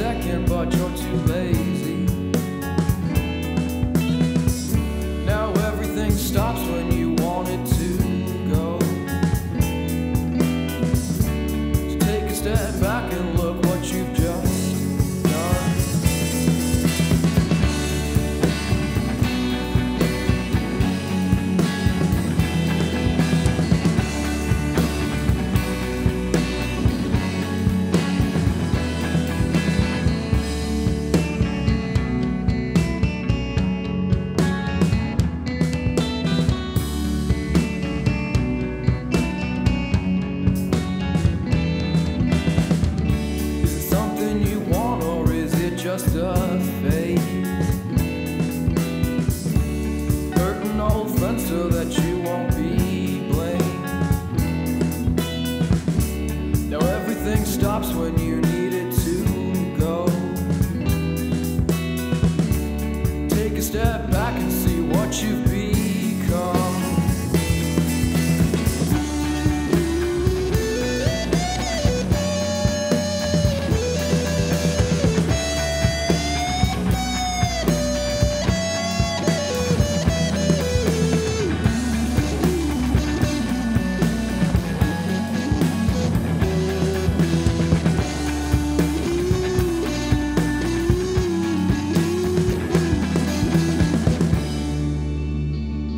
second, but you're too late. just a phase. Hurting old friends so that you won't be blamed. Now everything stops when you need it to go. Take a step back and see what you've been.